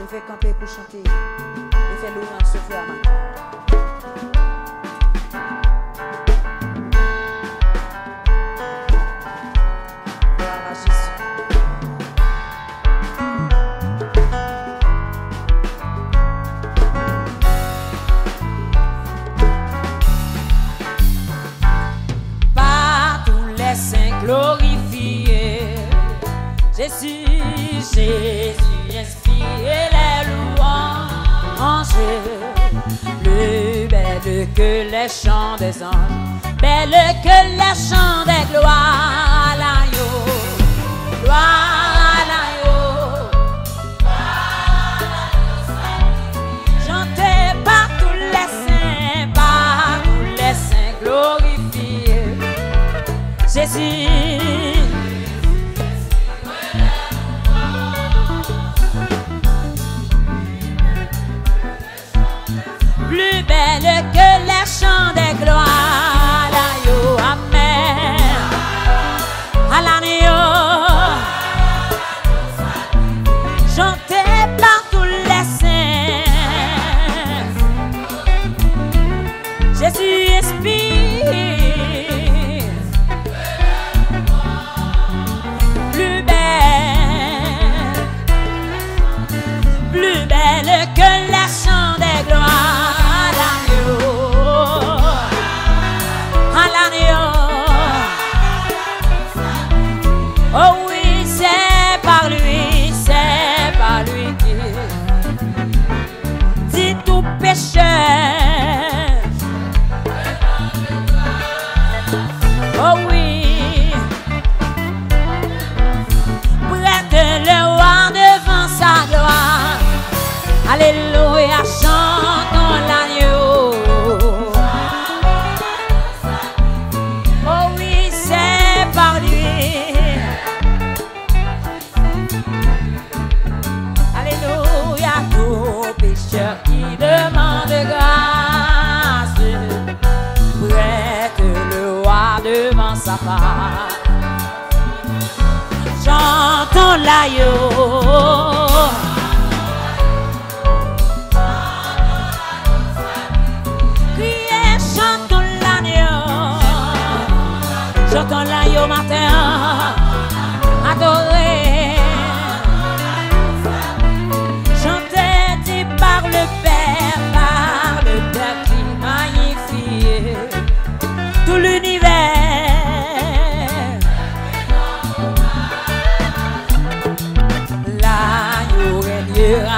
Je vais camper pour chanter, je vais louer un seul à ma main. Par tous les saints glorifiés, Jésus, Jésus. Que les chants des anges, belle que les chants des gloires à l'agneau. Gloire. Chantez par tous les saints, par tous les saints glorifiés. Jésus. bàbá. J'entends l'aïeul. here.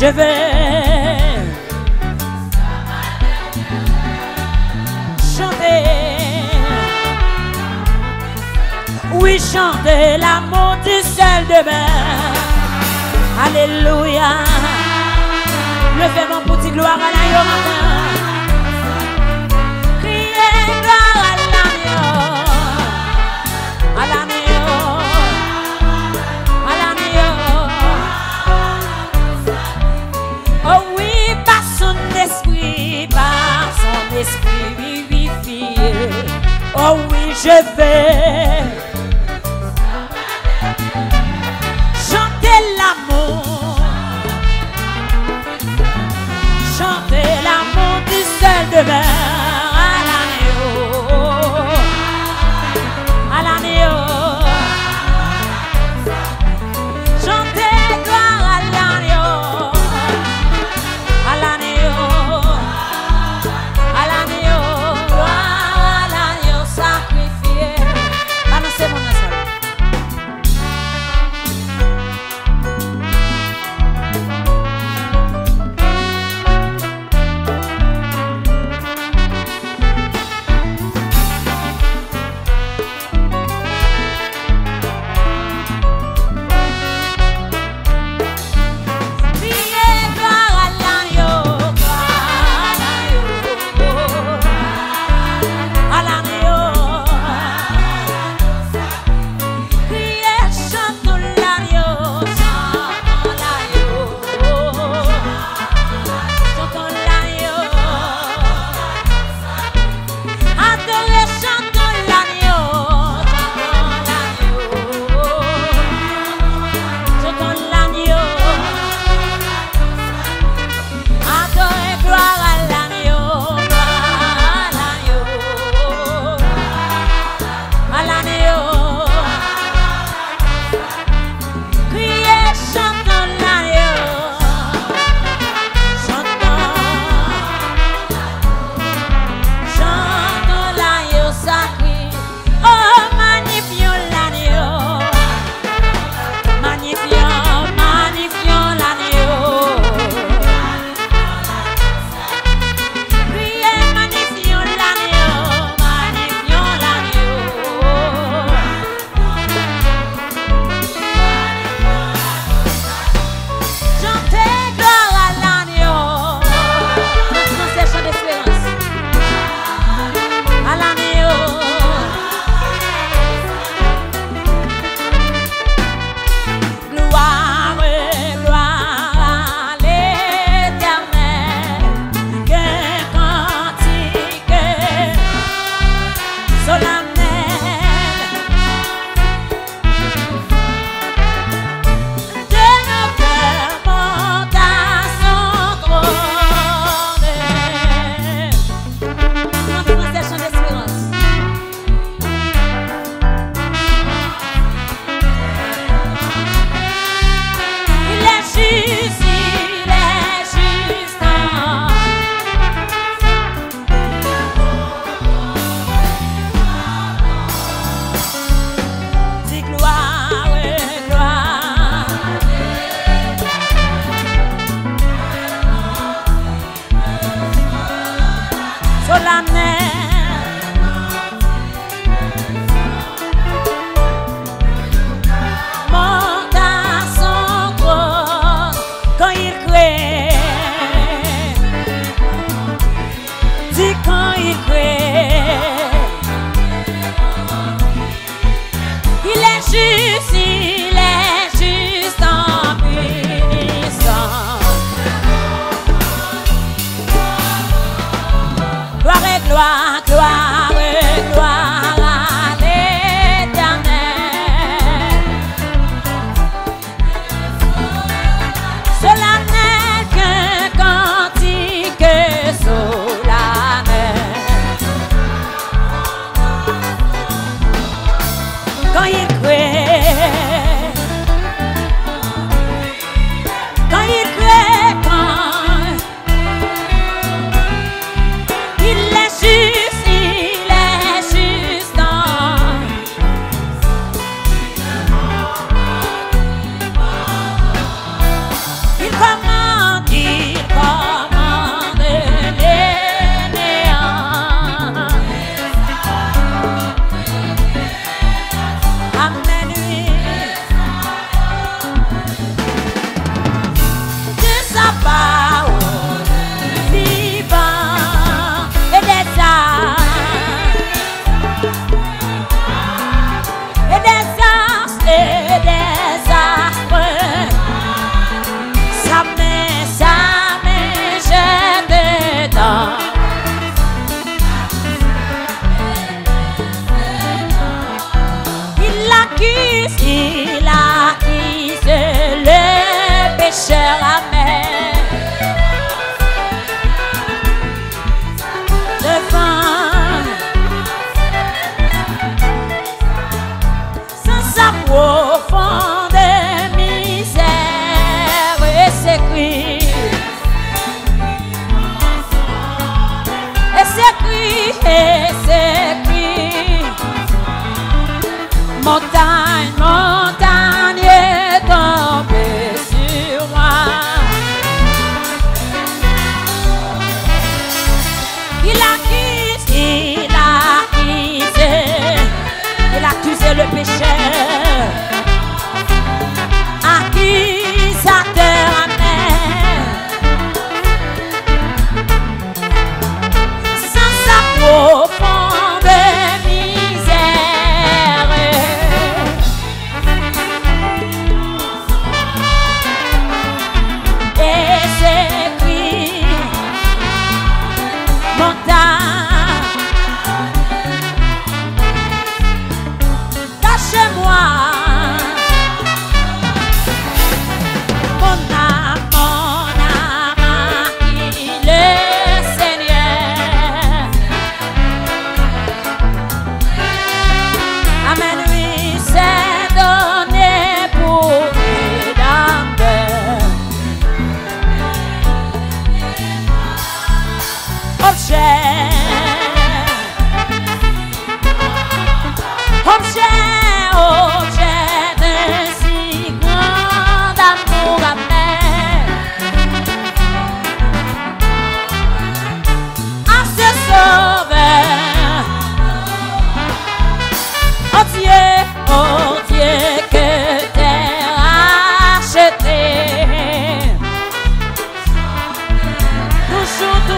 je vais chanter. Oui, chanter l'amour du ciel demain. Alléluia. Levez mon petit gloire à l'aïe matin. je vais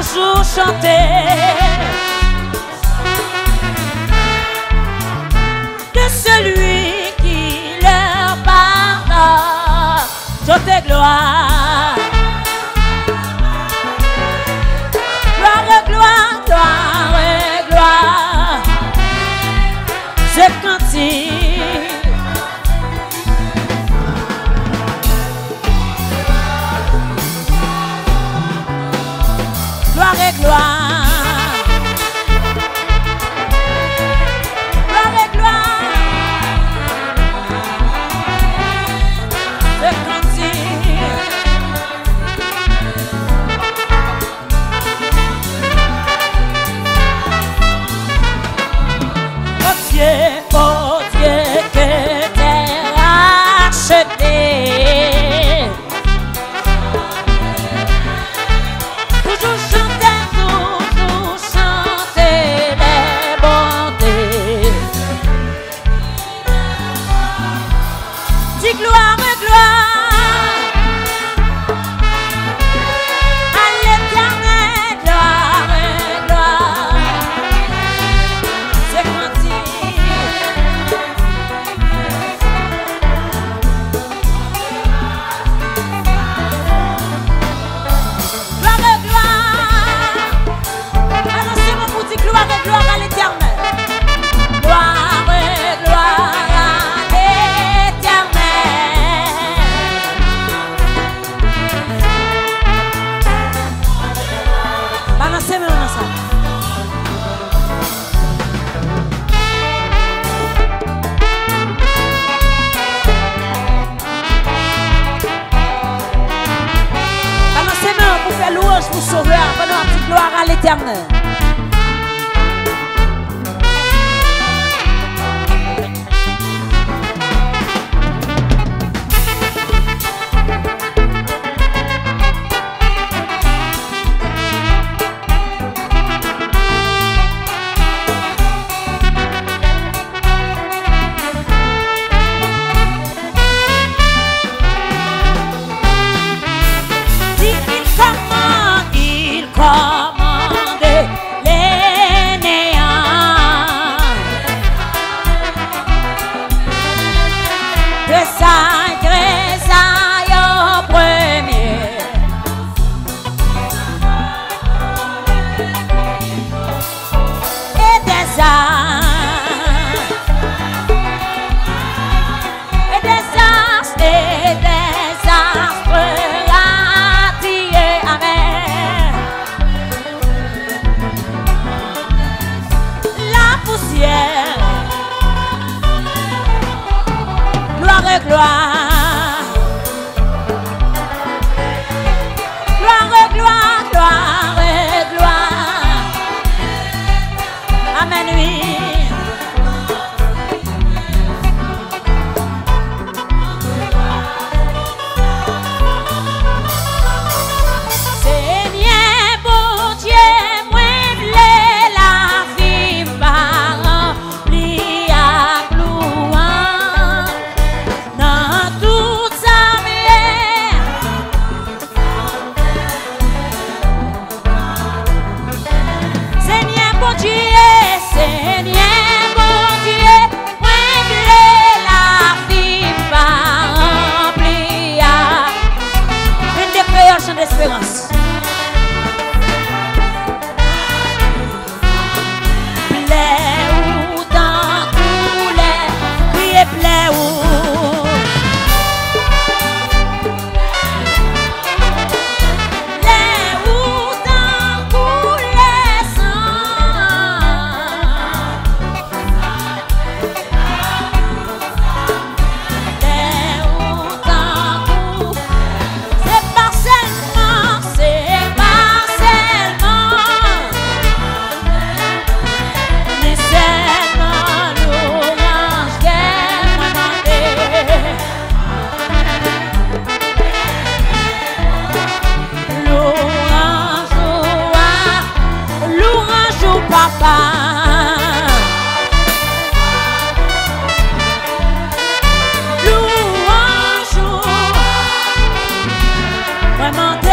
Toujours, chanter de celui qui leur pardonne. Gloire. Gloire pour sauver, rendons gloire à l'éternel. Vegas. I'm on diamante.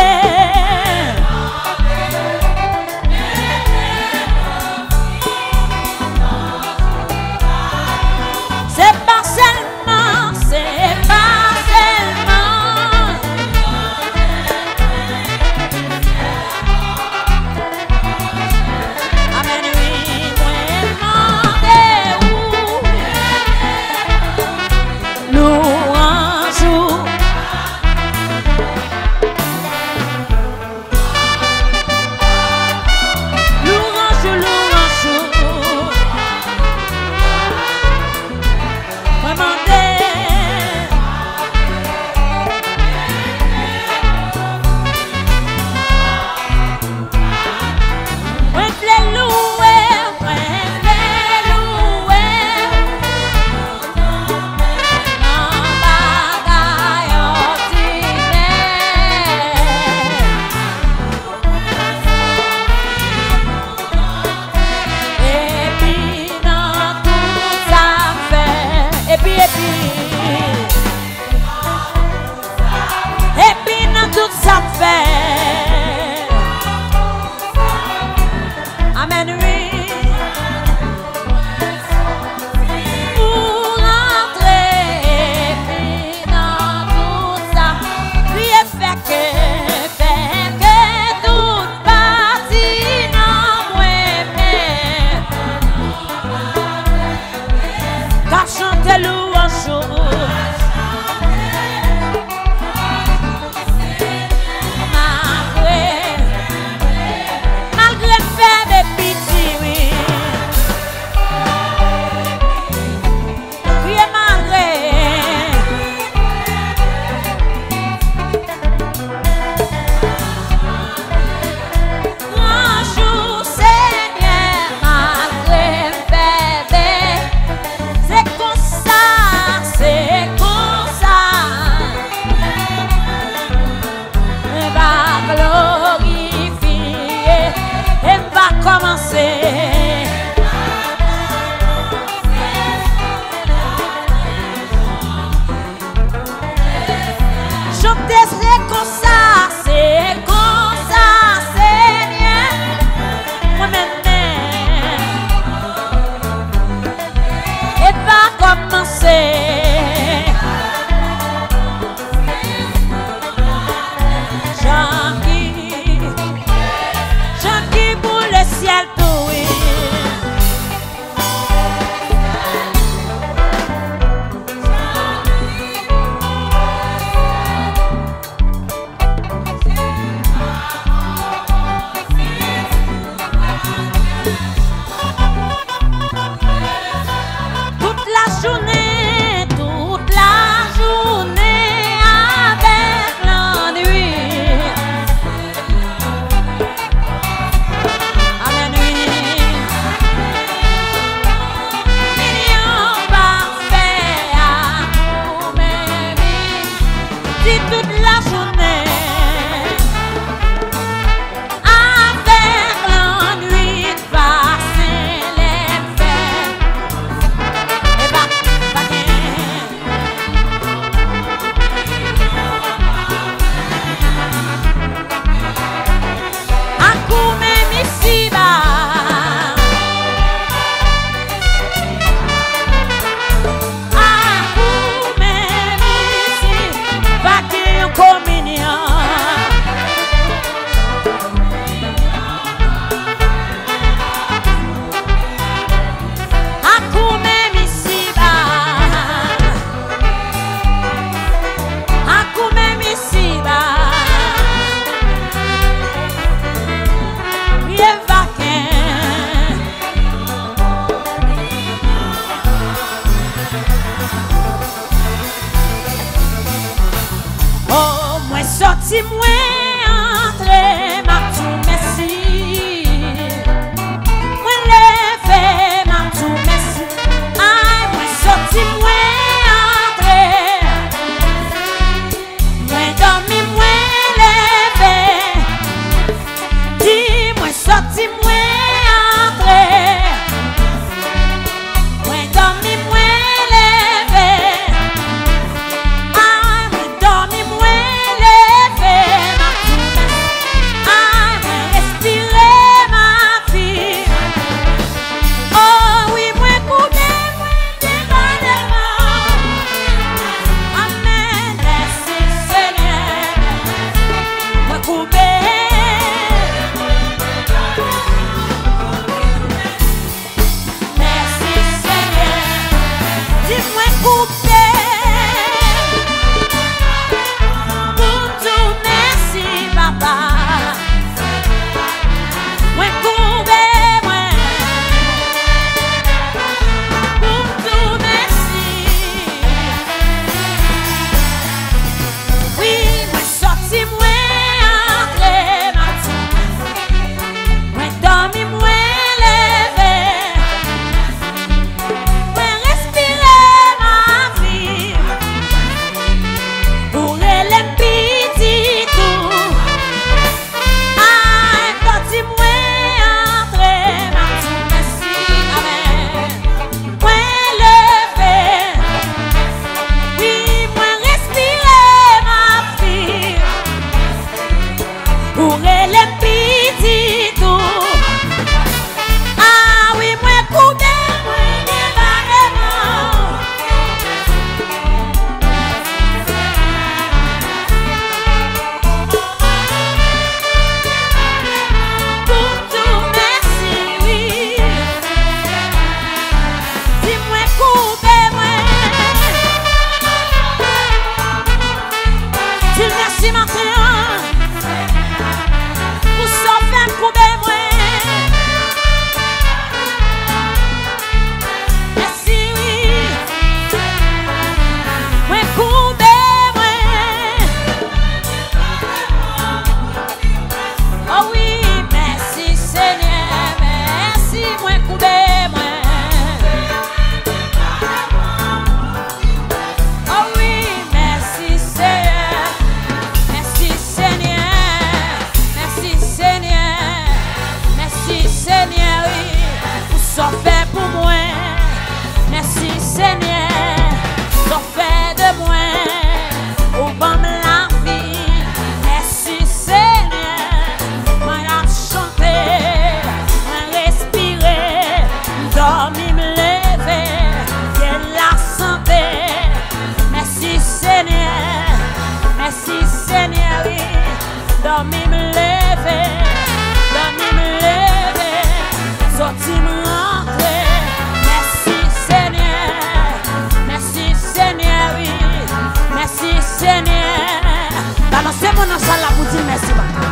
Balanse moun an chan la pou di mersi baka.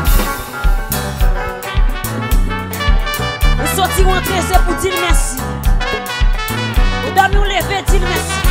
Ou soti ou antre se pou di mersi. Ou dan nou leve di mersi.